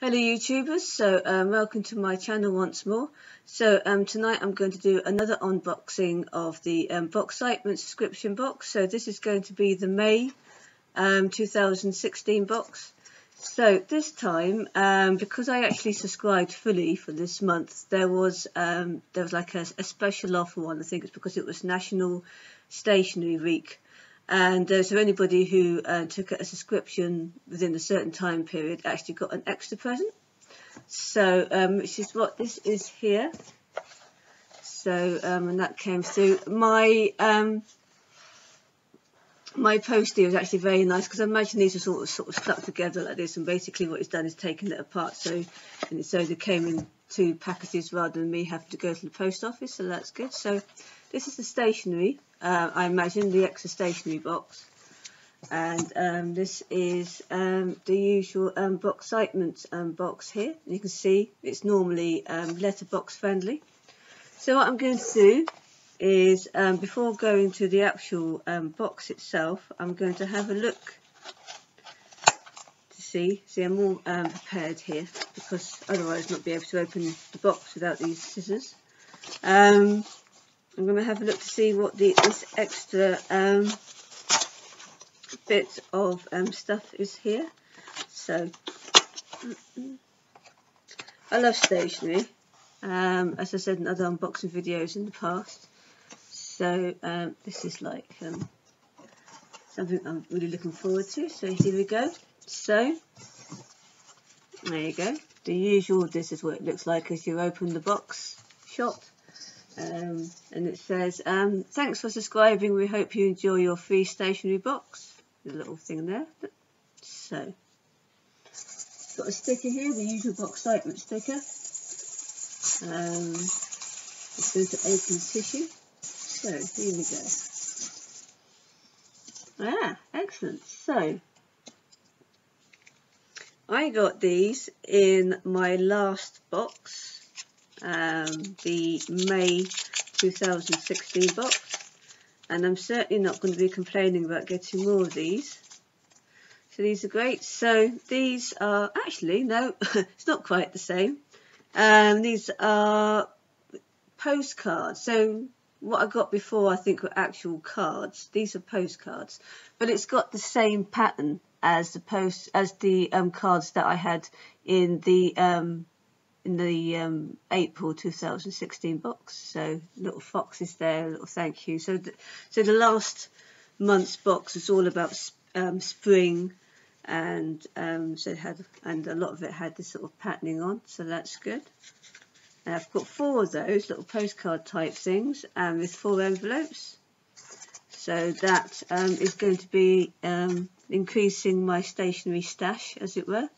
Hello YouTubers, so um, welcome to my channel once more. So um, tonight I'm going to do another unboxing of the um, Boxcitement subscription box. So this is going to be the May um, 2016 box. So this time, um, because I actually subscribed fully for this month, there was um, there was like a, a special offer one. I think it's because it was National Stationery Week and uh, so anybody who uh, took a subscription within a certain time period actually got an extra present. So um, which is what this is here. So um, and that came through. My um, my postie was actually very nice because I imagine these are sort of sort of stuck together like this, and basically what he's done is taken it apart. So and so they came in two packages rather than me having to go to the post office. So that's good. So this is the stationery. Uh, I imagine the extra stationery box. And um, this is um, the usual um, Boxcitement um, box here. You can see it's normally um, letterbox friendly. So what I'm going to do is um, before going to the actual um, box itself I'm going to have a look to see see I'm all prepared here because otherwise not be able to open the box without these scissors I'm going to have a look to see what the, this extra um, bit of um, stuff is here. So, I love stationery, um, as I said in other unboxing videos in the past. So, um, this is like um, something I'm really looking forward to. So, here we go. So, there you go. The usual, this is what it looks like as you open the box shot. Um, and it says, um, thanks for subscribing. We hope you enjoy your free stationery box. The little thing there. So, got a sticker here, the usual Boxcitement sticker. Um, it's going to open tissue. So, here we go. Ah, excellent. So, I got these in my last box um, the May 2016 box and I'm certainly not going to be complaining about getting more of these. So these are great. So these are actually, no, it's not quite the same. Um, these are postcards. So what I got before I think were actual cards. These are postcards, but it's got the same pattern as the post as the um, cards that I had in the um, in the um, April 2016 box. So little foxes there, little thank you. So the, so the last month's box was all about um, spring, and um, so had and a lot of it had this sort of patterning on. So that's good. And I've got four of those little postcard type things, and with four envelopes. So that um, is going to be um, increasing my stationery stash, as it were.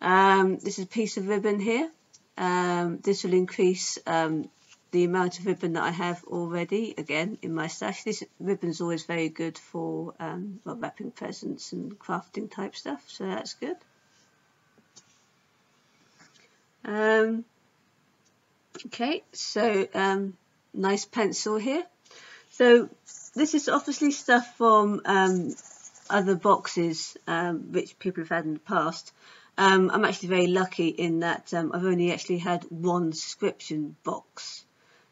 Um, this is a piece of ribbon here. Um, this will increase um, the amount of ribbon that I have already, again, in my stash. This ribbon is always very good for um, well, wrapping presents and crafting type stuff, so that's good. Um, okay, so um, nice pencil here. So this is obviously stuff from um, other boxes um, which people have had in the past. Um, I'm actually very lucky in that um, I've only actually had one subscription box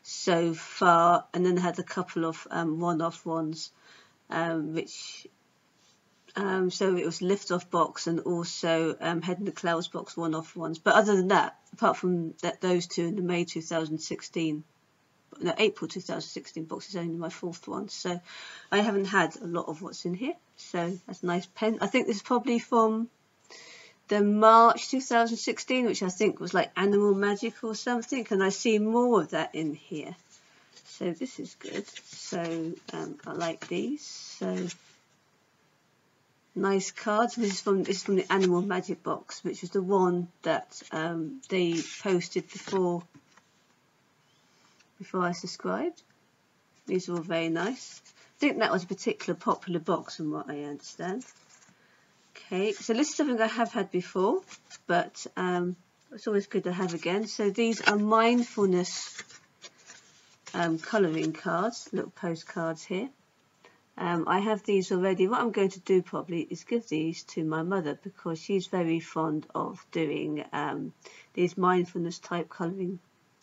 so far and then I had a couple of um, one-off ones um, which um, so it was lift off box and also um, head in the clouds box one-off ones. But other than that apart from that those two in the May 2016 no, April 2016 box is only my fourth one. So I haven't had a lot of what's in here. So that's a nice pen. I think this is probably from the March 2016, which I think was like Animal Magic or something, and I see more of that in here. So this is good. So um, I like these. So nice cards. This is from this is from the Animal Magic box, which was the one that um, they posted before before I subscribed. These are all very nice. I think that was a particular popular box from what I understand. Okay, so this is something I have had before, but um, it's always good to have again. So these are mindfulness um, colouring cards, little postcards here. Um, I have these already. What I'm going to do probably is give these to my mother because she's very fond of doing um, these mindfulness type colouring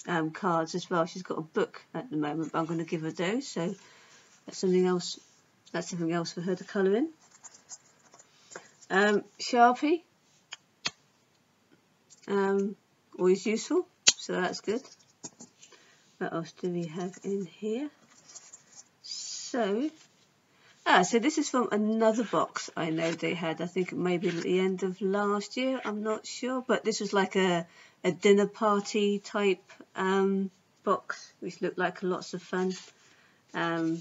um, cards as well. She's got a book at the moment, but I'm going to give her those. So that's something else. That's something else for her to colour in. Um, Sharpie, um, always useful, so that's good. What else do we have in here? So Ah, so this is from another box I know they had. I think maybe at the end of last year. I'm not sure, but this was like a a dinner party type um, box, which looked like lots of fun. Um,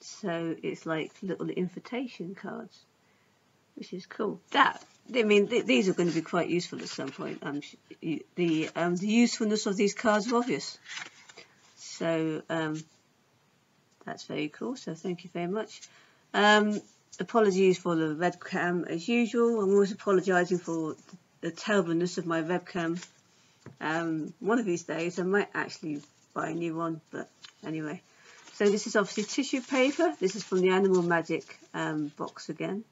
so it's like little invitation cards, which is cool. That I mean, th these are going to be quite useful at some point. Um, the um, the usefulness of these cards are obvious. So um, that's very cool. So thank you very much. Um, apologies for the webcam as usual. I'm always apologising for the terribleness of my webcam. Um, one of these days I might actually buy a new one, but anyway. So this is obviously tissue paper. This is from the Animal Magic um, box again.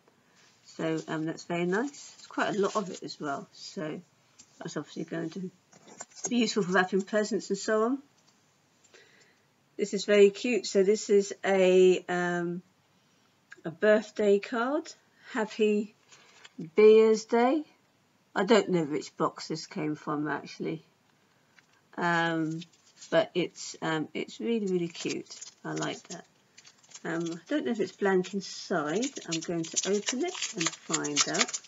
So um, that's very nice. It's quite a lot of it as well. So that's obviously going to be useful for wrapping presents and so on. This is very cute. So this is a um, a birthday card. Happy Beers Day. I don't know which box this came from actually. Um, but it's um, it's really really cute. I like that. Um, I don't know if it's blank inside. I'm going to open it and find out.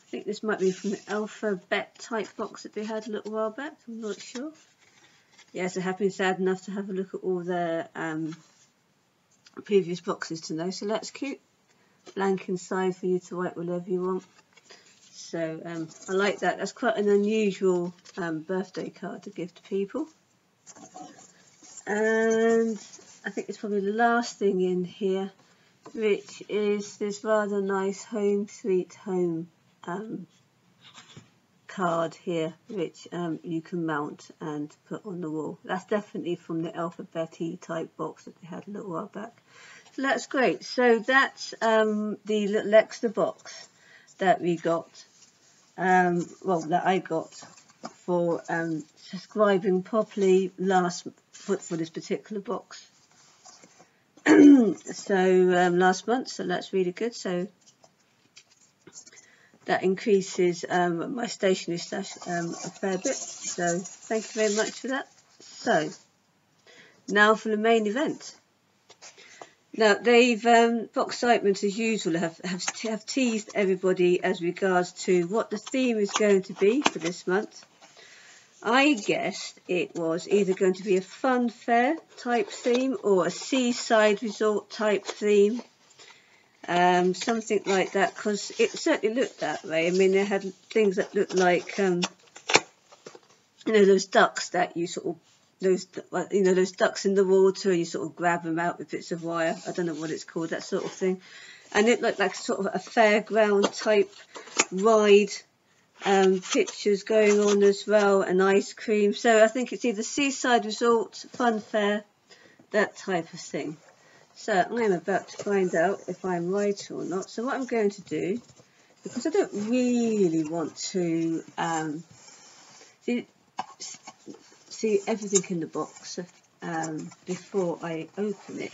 I think this might be from the alphabet type box that we had a little while back. I'm not sure. Yes, I have been sad enough to have a look at all the um, previous boxes to know. So that's cute. Blank inside for you to write whatever you want. So um, I like that. That's quite an unusual um, birthday card to give to people. And I think it's probably the last thing in here, which is this rather nice Home Sweet Home um, card here, which um, you can mount and put on the wall. That's definitely from the alphabet type box that they had a little while back. So that's great. So that's um, the little extra box that we got, um, well, that I got for um, subscribing properly last for, for this particular box. so um, last month, so that's really good. So that increases um, my stationery stash um, a fair bit. So thank you very much for that. So now for the main event. Now they've um, Boxcitement as usual have, have have teased everybody as regards to what the theme is going to be for this month. I guessed it was either going to be a fun fair type theme or a seaside resort type theme um, something like that, because it certainly looked that way. I mean, they had things that looked like, um, you know, those ducks that you sort of, those, you know, those ducks in the water, and you sort of grab them out with bits of wire. I don't know what it's called, that sort of thing. And it looked like sort of a fairground type ride um, pictures going on as well, and ice cream. So I think it's either seaside resort, fun fair, that type of thing. So I'm about to find out if I'm right or not. So what I'm going to do, because I don't really want to um, see, see everything in the box um, before I open it,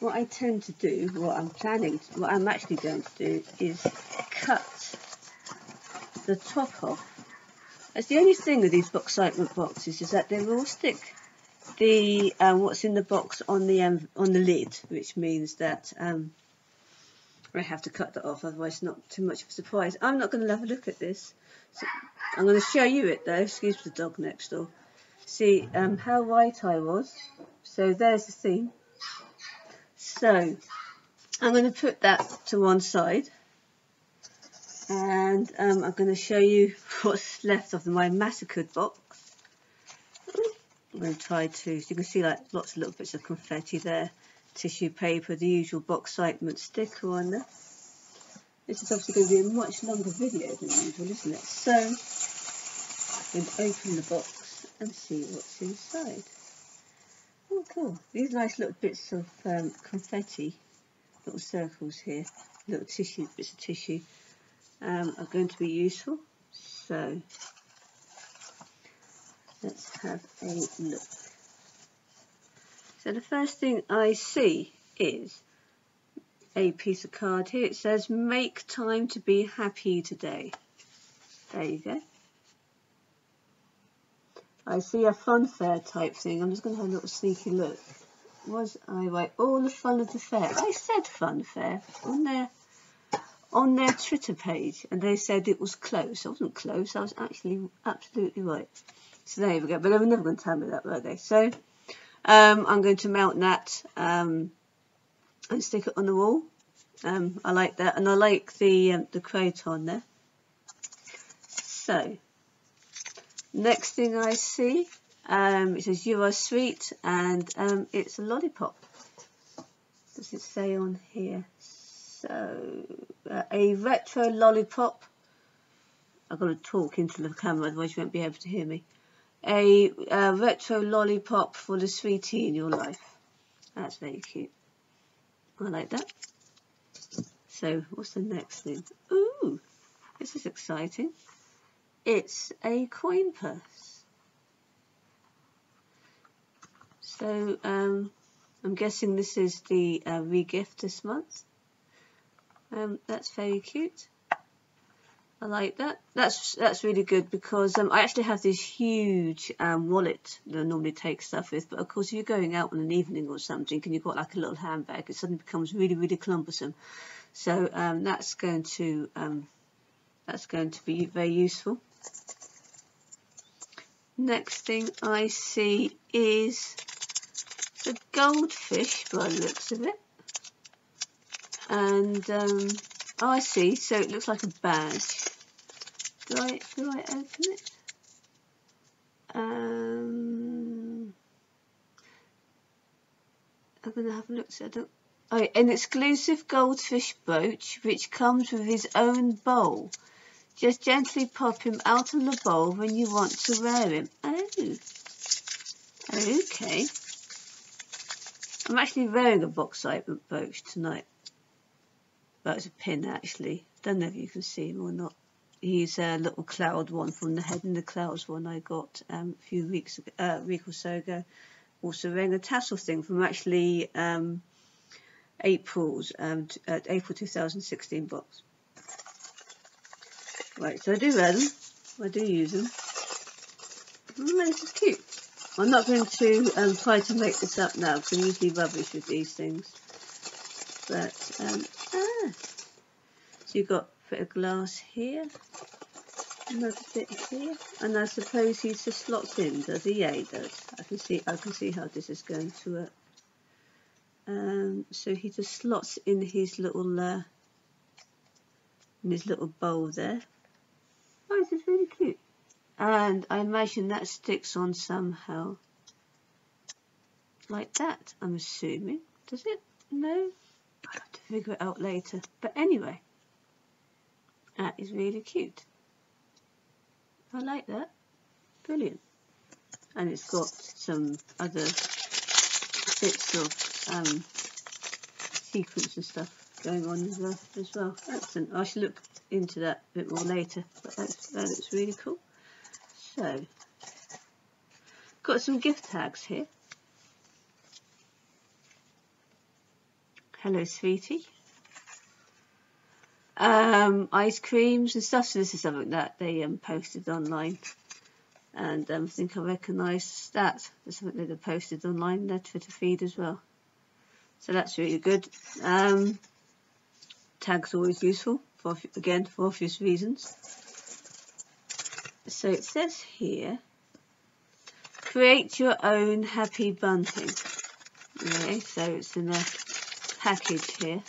what I tend to do, what I'm planning, what I'm actually going to do is cut the top off. That's the only thing with these box Boxcitement boxes is that they will stick the um, what's in the box on the um, on the lid, which means that um, I have to cut that off, otherwise it's not too much of a surprise. I'm not going to have a look at this. So I'm going to show you it though. Excuse the dog next door. See um, how right I was. So there's the theme. So I'm going to put that to one side. And um, I'm going to show you what's left of my massacred box. I'm going to try to, so you can see like lots of little bits of confetti there, tissue paper, the usual box Boxcitement sticker on there. This is obviously going to be a much longer video than usual, isn't it? So, I'm going to open the box and see what's inside. Oh, cool. These nice little bits of um, confetti, little circles here, little tissue, bits of tissue, um, are going to be useful. So let's have a look. So the first thing I see is a piece of card here. It says, make time to be happy today. There you go. I see a fun fair type thing. I'm just going to have a little sneaky look. Was I right? All the fun of the fair. I said fun fair on their on their Twitter page, and they said it was close. I wasn't close. I was actually absolutely right. So there we go. But they were never going to tell me that, were they? So um, I'm going to mount that um, and stick it on the wall. Um, I like that, and I like the um, the on there. So Next thing I see, um, it says you are sweet and um, it's a lollipop. Does it say on here? So, uh, a retro lollipop. I've got to talk into the camera, otherwise you won't be able to hear me. A uh, retro lollipop for the sweetie in your life. That's very cute. I like that. So, what's the next thing? Ooh, this is exciting. It's a coin purse. So um, I'm guessing this is the uh, regift this month. Um, that's very cute. I like that. That's that's really good because um, I actually have this huge um, wallet that I normally take stuff with, but of course if you're going out on an evening or something and you've got like a little handbag, it suddenly becomes really really cumbersome. So um, that's going to um, that's going to be very useful. Next thing I see is a goldfish by the looks of it. And um, oh, I see, so it looks like a badge. Do I do I open it? Um, I'm gonna have a look. So I don't. Oh, an exclusive goldfish brooch which comes with his own bowl. Just gently pop him out of the bowl when you want to wear him. Oh, okay. I'm actually wearing a bauxite brooch tonight. It's a pin actually. Don't know if you can see him or not. He's a little cloud one from the Head in the Clouds one I got um, a few weeks ago, uh, week or so ago. Also wearing a tassel thing from actually um, April's um, uh, April 2016 box. Right, so I do wear them. I do use them. Mm, this is cute. I'm not going to um, try to make this up now because I'm usually rubbish with these things. But, um, So you've got a bit of glass here. Another bit here. And I suppose he just slots in, does he? Yeah, he does. I can see, I can see how this is going to work. Um, so he just slots in his little, uh, in his little bowl there. Oh, this is really cute. And I imagine that sticks on somehow. Like that, I'm assuming. Does it? No? I'll have to figure it out later. But anyway, that is really cute. I like that. Brilliant. And it's got some other bits of um, sequins and stuff going on as well. As well. Excellent. I should look into that a bit more later, but that's, that looks really cool. So, got some gift tags here. Hello, sweetie. Um, ice creams and stuff. So this is something that they um, posted online. And um, I think I recognise that. There's something that they posted online, their Twitter feed as well. So that's really good. Um, tags always useful for again for obvious reasons. So it says here, create your own happy bunting. Okay, so it's in a package here.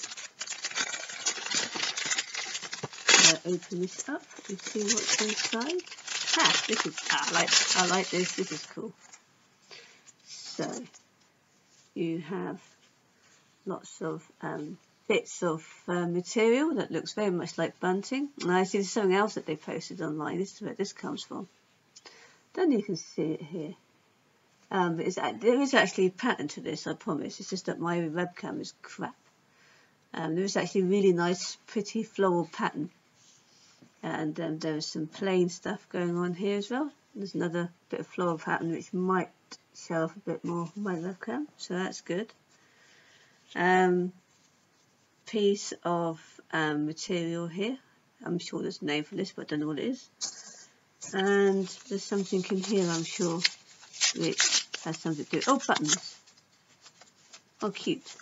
I'll open this up and see what's inside. Ah, this is ah, I like I like this. This is cool. So you have lots of um, bits of uh, material that looks very much like bunting. And I see there's something else that they posted online. This is where this comes from. Then you can see it here. Um, there is actually a pattern to this, I promise. It's just that my webcam is crap. Um, there is actually a really nice, pretty floral pattern. And um, there is some plain stuff going on here as well. There's another bit of floral pattern which might show off a bit more my webcam, so that's good. Um, piece of um, material here. I'm sure there's a name for this, but I don't know what it is. And there's something in here, I'm sure, which has something to do. Oh, buttons. Oh, cute.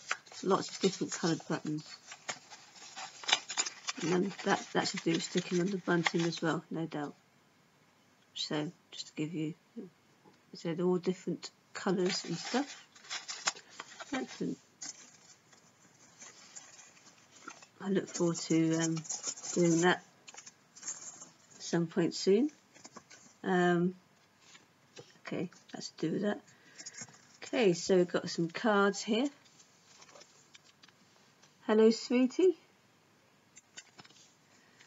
Lots of different coloured buttons. And then that, that's to do with sticking on the bunting as well, no doubt. So, just to give you, so they're all different colours and stuff. Excellent. I look forward to um, doing that some point soon. Um, okay, let's do that. Okay, so we've got some cards here. Hello, sweetie.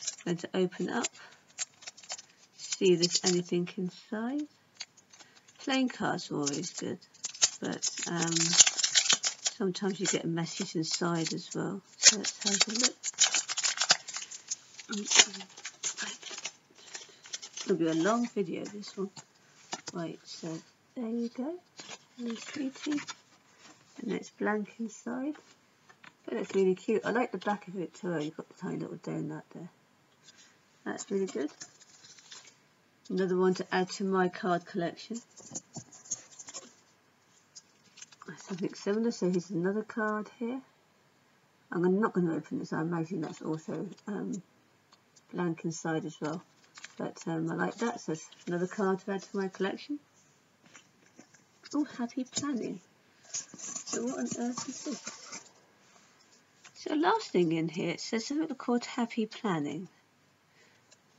I'm going to open up. See if there's anything inside. Playing cards are always good, but um, sometimes you get a message inside as well. So let's have a look. It'll be a long video this one. Right, so there you go. Pretty. And it's blank inside. But it's really cute. I like the back of it too. You've got the tiny little donut there. That's really good. Another one to add to my card collection something similar. So here's another card here. I'm not going to open this. I imagine that's also um, blank inside as well. But um, I like that. So another card to add to my collection. Oh, happy planning. So what on earth is this? So last thing in here, it says something called happy planning.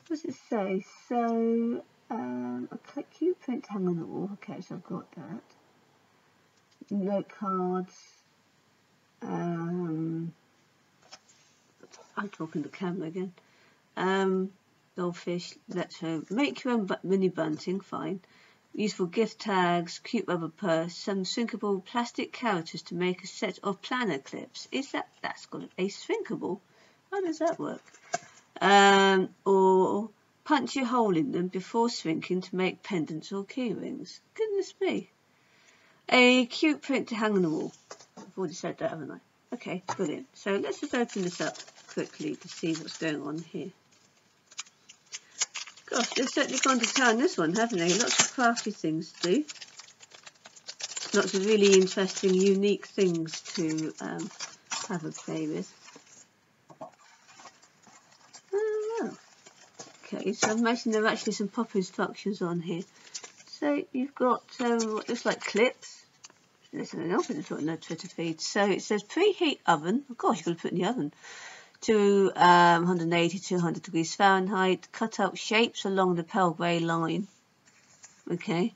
What does it say? So, um, a cute print hang on the wall. Okay, so I've got that note cards. Um, I'm talking to the camera again. Um, goldfish, let's home. Make your own mini bunting, fine. Useful gift tags, cute rubber purse, some shrinkable plastic characters to make a set of planner clips. Is that, that's got a shrinkable? How does that work? Um, or punch a hole in them before shrinking to make pendants or keyrings. Goodness me. A cute print to hang on the wall. I've already said that, haven't I? Okay, brilliant. So let's just open this up quickly to see what's going on here. Gosh, they've certainly gone to town this one, haven't they? Lots of crafty things to do. Lots of really interesting, unique things to um, have a play with. Oh, Okay, so I imagine there are actually some pop instructions on here. So you've got um, what looks like clips there's something else in the Twitter feed. So it says preheat oven. Of course, you've got to put in the oven to um, 180 200 degrees Fahrenheit. Cut out shapes along the pale grey line. Okay.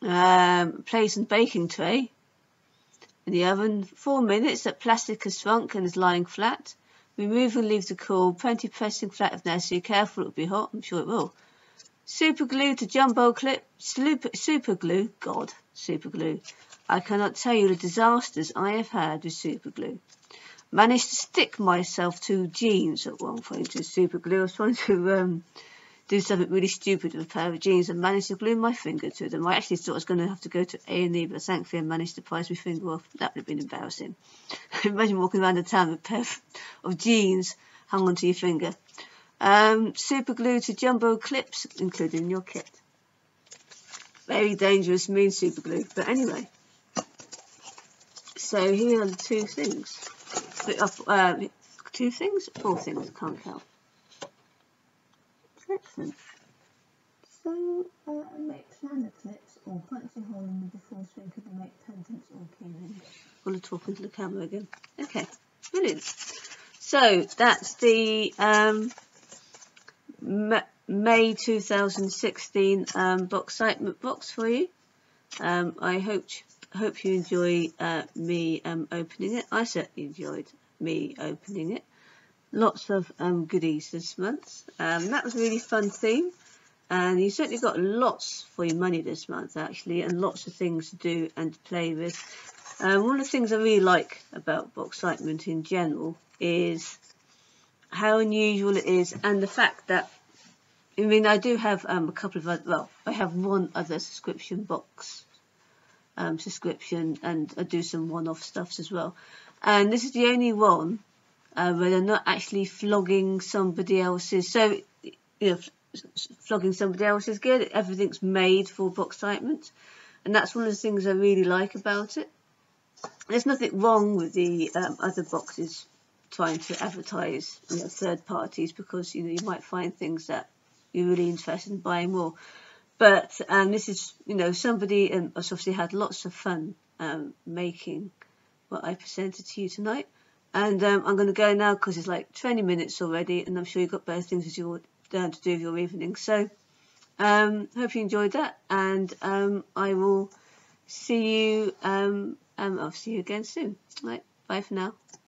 Um, place and baking tray in the oven. Four minutes. That plastic has shrunk and is lying flat. Remove and leave to cool. Plenty pressing flat if necessary. Careful, it will be hot. I'm sure it will. Super glue to jumbo clip. Super, super glue. God, super glue. I cannot tell you the disasters I have had with superglue. Managed to stick myself to jeans at one point with superglue. I was trying to um, do something really stupid with a pair of jeans and managed to glue my finger to them. I actually thought I was going to have to go to A&E, but thankfully I managed to prise my finger off. That would have been embarrassing. Imagine walking around the town with a pair of jeans hung onto your finger. Um, super glue to jumbo clips included in your kit. Very dangerous, mean super glue. But anyway, so here are the two things. Uh, two things? Four things, can't count. Excellent. So, uh, make planner clips or punch a hole in the before string could make pendants or keyrings. I'm going to talk into the camera again. Okay, brilliant. So, that's the um, May 2016 um, box box for you. Um, I hope hope you enjoy uh, me um, opening it. I certainly enjoyed me opening it. Lots of um, goodies this month. Um, that was a really fun theme. and you certainly got lots for your money this month actually and lots of things to do and to play with. Um, one of the things I really like about Boxcitement in general is how unusual it is and the fact that I mean I do have um, a couple of other, well I have one other subscription box um, subscription and I do some one-off stuffs as well. And this is the only one uh, where they're not actually flogging somebody else's so you know flogging somebody else's gear. Everything's made for Boxcitement and that's one of the things I really like about it. There's nothing wrong with the um, other boxes trying to advertise you know, third parties because you know you might find things that you're really interested in buying more. But um, this is you know somebody um, obviously had lots of fun um, making what I presented to you tonight. And um, I'm going to go now because it's like 20 minutes already, and I'm sure you've got better things as you're down to do with your evening. So, um, hope you enjoyed that, and um, I will see you. Um, I'll see you again soon. Right, bye for now.